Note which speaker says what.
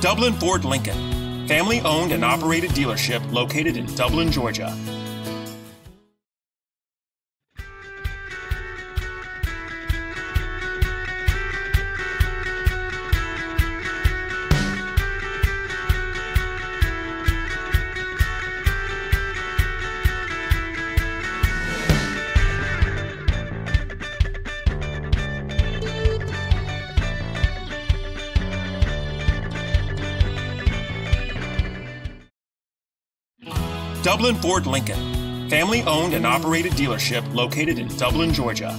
Speaker 1: Dublin Ford Lincoln, family owned and operated dealership located in Dublin, Georgia. Dublin Ford Lincoln, family owned and operated dealership located in Dublin, Georgia.